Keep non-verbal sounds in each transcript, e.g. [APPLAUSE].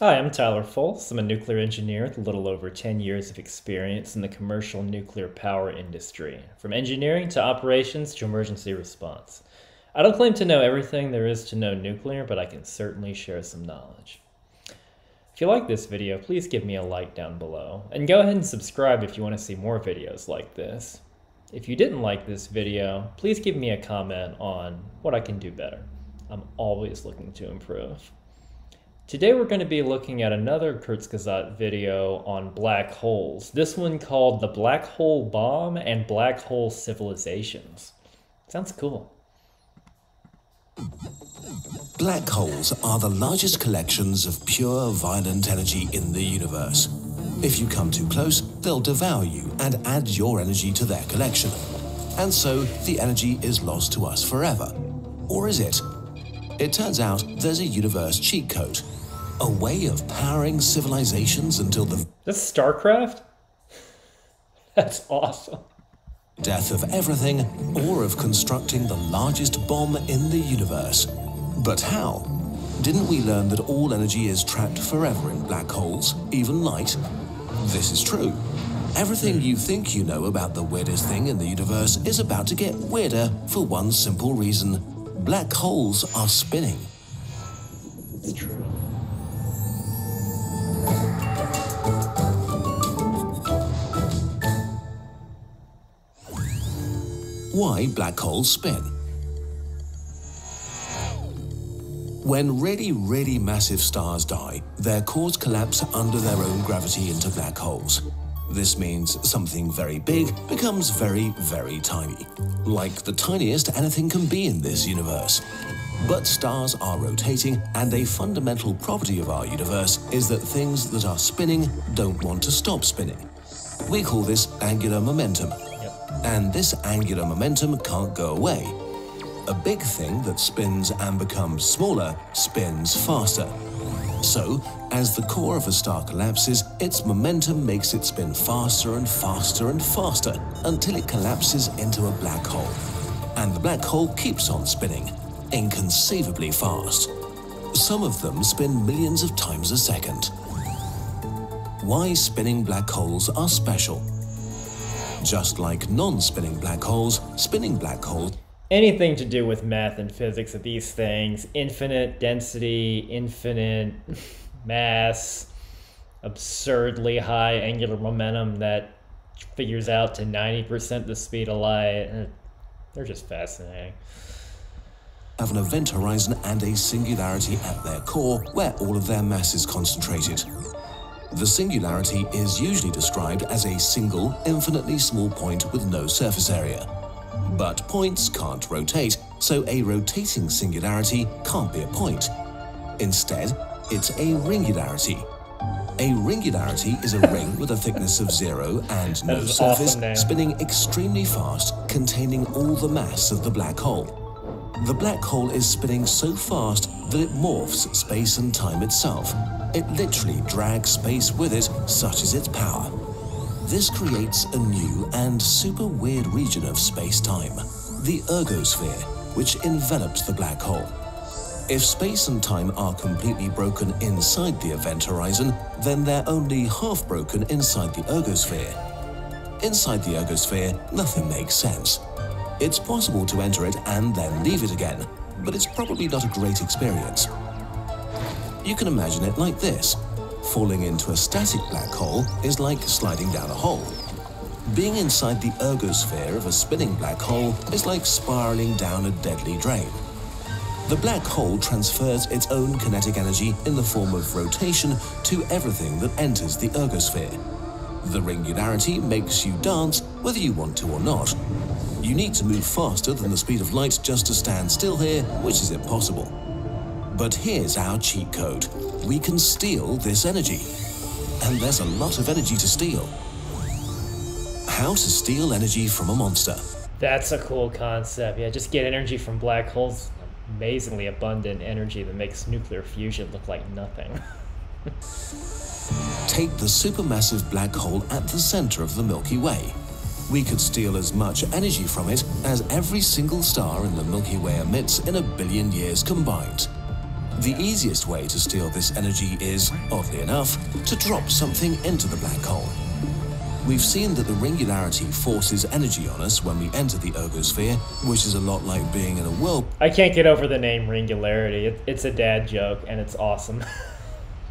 Hi, I'm Tyler Folse. I'm a nuclear engineer with a little over 10 years of experience in the commercial nuclear power industry, from engineering to operations to emergency response. I don't claim to know everything there is to know nuclear, but I can certainly share some knowledge. If you like this video, please give me a like down below, and go ahead and subscribe if you want to see more videos like this. If you didn't like this video, please give me a comment on what I can do better. I'm always looking to improve. Today we're going to be looking at another Kurzgesagt video on black holes. This one called The Black Hole Bomb and Black Hole Civilizations. Sounds cool. Black holes are the largest collections of pure violent energy in the universe. If you come too close, they'll devour you and add your energy to their collection. And so the energy is lost to us forever. Or is it? It turns out there's a universe cheat code a way of powering civilizations until the This StarCraft? [LAUGHS] That's awesome. Death of everything, or of constructing the largest bomb in the universe. But how? Didn't we learn that all energy is trapped forever in black holes, even light? This is true. Everything you think you know about the weirdest thing in the universe is about to get weirder for one simple reason. Black holes are spinning. It's true. Why black holes spin? When really, really massive stars die, their cores collapse under their own gravity into black holes. This means something very big becomes very, very tiny, like the tiniest anything can be in this universe. But stars are rotating, and a fundamental property of our universe is that things that are spinning don't want to stop spinning. We call this angular momentum, and this angular momentum can't go away. A big thing that spins and becomes smaller spins faster. So, as the core of a star collapses, its momentum makes it spin faster and faster and faster until it collapses into a black hole. And the black hole keeps on spinning, inconceivably fast. Some of them spin millions of times a second. Why spinning black holes are special just like non-spinning black holes, spinning black holes anything to do with math and physics of these things infinite density, infinite mass, absurdly high angular momentum that figures out to 90% the speed of light. Uh, they're just fascinating. Have an event horizon and a singularity at their core where all of their mass is concentrated. The singularity is usually described as a single, infinitely small point with no surface area. But points can't rotate, so a rotating singularity can't be a point. Instead, it's a ringularity. A ringularity is a ring with a thickness of zero and no surface, awesome spinning extremely fast, containing all the mass of the black hole. The black hole is spinning so fast that it morphs space and time itself, it literally drags space with it, such is its power. This creates a new and super weird region of space-time, the ergosphere, which envelops the black hole. If space and time are completely broken inside the event horizon, then they're only half broken inside the ergosphere. Inside the ergosphere, nothing makes sense. It's possible to enter it and then leave it again, but it's probably not a great experience. You can imagine it like this. Falling into a static black hole is like sliding down a hole. Being inside the ergosphere of a spinning black hole is like spiraling down a deadly drain. The black hole transfers its own kinetic energy in the form of rotation to everything that enters the ergosphere. The ringularity makes you dance whether you want to or not. You need to move faster than the speed of light just to stand still here, which is impossible. But here's our cheat code. We can steal this energy. And there's a lot of energy to steal. How to steal energy from a monster. That's a cool concept. Yeah, just get energy from black holes. Amazingly abundant energy that makes nuclear fusion look like nothing. [LAUGHS] Take the supermassive black hole at the center of the Milky Way. We could steal as much energy from it as every single star in the Milky Way emits in a billion years combined. The easiest way to steal this energy is, oddly enough, to drop something into the black hole. We've seen that the ringularity forces energy on us when we enter the ergosphere, which is a lot like being in a whirlpool. I can't get over the name Ringularity. It, it's a dad joke, and it's awesome. [LAUGHS]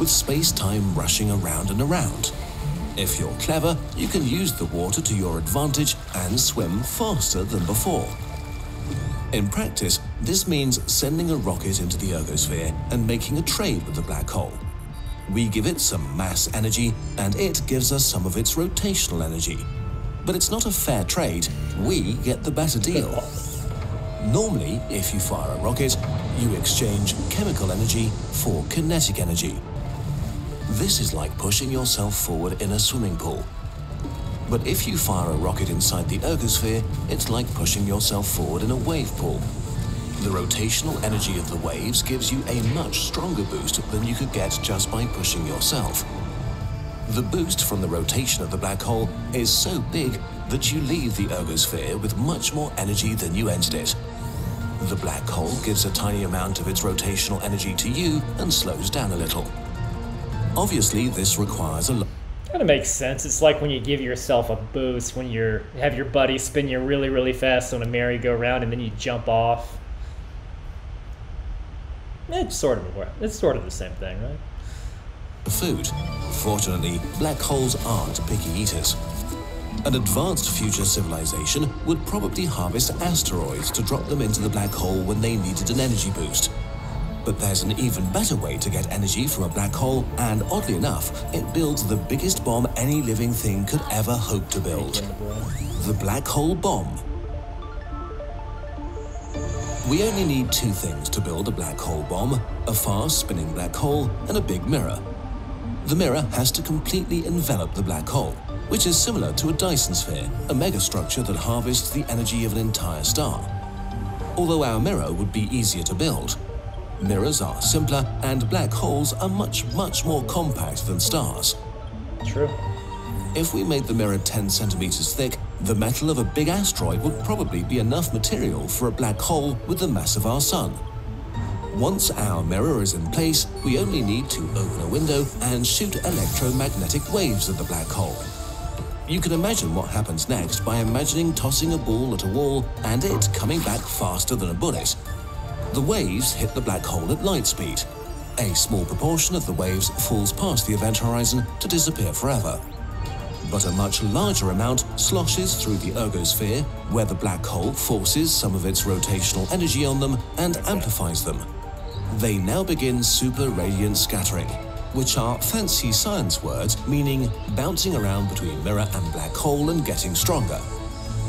with space-time rushing around and around. If you're clever, you can use the water to your advantage and swim faster than before. In practice, this means sending a rocket into the ergosphere and making a trade with the black hole. We give it some mass energy, and it gives us some of its rotational energy. But it's not a fair trade, we get the better deal. Normally, if you fire a rocket, you exchange chemical energy for kinetic energy. This is like pushing yourself forward in a swimming pool. But if you fire a rocket inside the ergosphere, it's like pushing yourself forward in a wave pool. The rotational energy of the waves gives you a much stronger boost than you could get just by pushing yourself. The boost from the rotation of the black hole is so big that you leave the ergosphere with much more energy than you entered it. The black hole gives a tiny amount of its rotational energy to you and slows down a little. Obviously, this requires a lot. Kind of makes sense. It's like when you give yourself a boost when you're have your buddy spin you really really fast on a merry-go-round and then you jump off. Eh, it's sort of it's sort of the same thing, right? Food. Fortunately, black holes aren't picky eaters. An advanced future civilization would probably harvest asteroids to drop them into the black hole when they needed an energy boost. But there's an even better way to get energy from a black hole, and oddly enough, it builds the biggest bomb any living thing could ever hope to build. The black hole bomb. We only need two things to build a black hole bomb, a fast spinning black hole and a big mirror. The mirror has to completely envelop the black hole, which is similar to a Dyson sphere, a megastructure that harvests the energy of an entire star. Although our mirror would be easier to build, mirrors are simpler and black holes are much, much more compact than stars. True. If we made the mirror 10 centimeters thick, the metal of a big asteroid would probably be enough material for a black hole with the mass of our Sun. Once our mirror is in place, we only need to open a window and shoot electromagnetic waves at the black hole. You can imagine what happens next by imagining tossing a ball at a wall and it coming back faster than a bullet. The waves hit the black hole at light speed. A small proportion of the waves falls past the event horizon to disappear forever but a much larger amount sloshes through the ergosphere, where the black hole forces some of its rotational energy on them and amplifies them. They now begin super radiant scattering, which are fancy science words meaning bouncing around between mirror and black hole and getting stronger.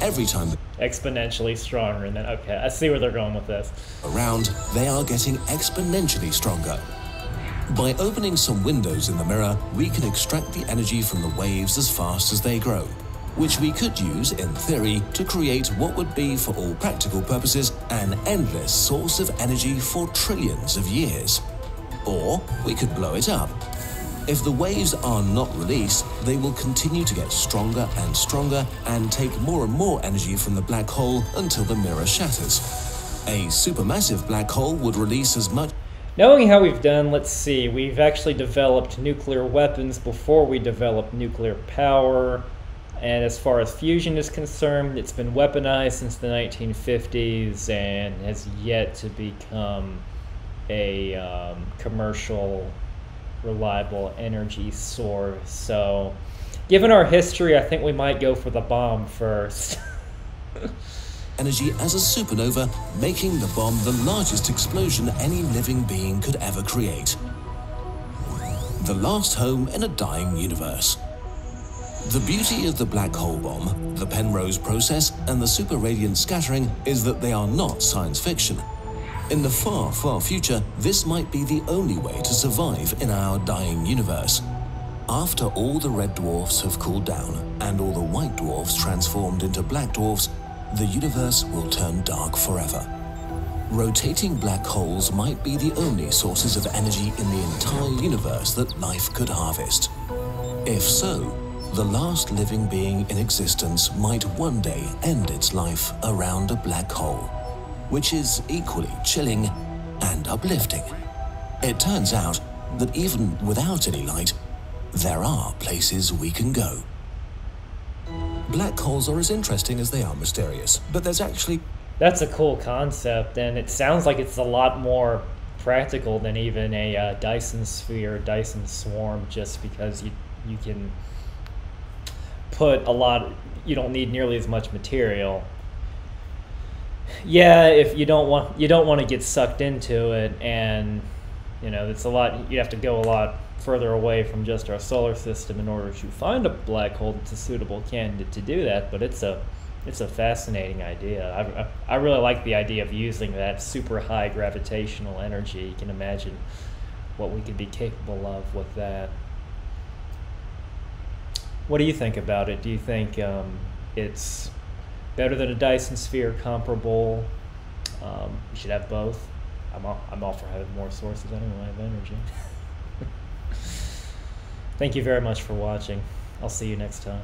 Every time exponentially stronger, and then okay, I see where they're going with this. Around, they are getting exponentially stronger. By opening some windows in the mirror, we can extract the energy from the waves as fast as they grow, which we could use, in theory, to create what would be, for all practical purposes, an endless source of energy for trillions of years. Or we could blow it up. If the waves are not released, they will continue to get stronger and stronger and take more and more energy from the black hole until the mirror shatters. A supermassive black hole would release as much Knowing how we've done, let's see, we've actually developed nuclear weapons before we developed nuclear power. And as far as fusion is concerned, it's been weaponized since the 1950s and has yet to become a um, commercial, reliable energy source. So, given our history, I think we might go for the bomb first. [LAUGHS] energy as a supernova, making the bomb the largest explosion any living being could ever create. The last home in a dying universe. The beauty of the black hole bomb, the Penrose process, and the super radiant scattering is that they are not science fiction. In the far, far future, this might be the only way to survive in our dying universe. After all the red dwarfs have cooled down and all the white dwarfs transformed into black dwarfs, the universe will turn dark forever. Rotating black holes might be the only sources of energy in the entire universe that life could harvest. If so, the last living being in existence might one day end its life around a black hole, which is equally chilling and uplifting. It turns out that even without any light, there are places we can go. Black holes are as interesting as they are mysterious, but there's actually That's a cool concept, and it sounds like it's a lot more practical than even a uh, Dyson sphere, Dyson swarm, just because you you can put a lot. You don't need nearly as much material. Yeah, if you don't want you don't want to get sucked into it, and you know it's a lot. You have to go a lot further away from just our solar system in order to find a black hole that's a suitable candidate to do that. But it's a it's a fascinating idea. I, I, really like the idea of using that super high gravitational energy. You can imagine what we could be capable of with that. What do you think about it? Do you think um, it's better than a Dyson sphere, comparable? Um, you should have both. I'm all, I'm all for having more sources anyway of energy. [LAUGHS] Thank you very much for watching. I'll see you next time.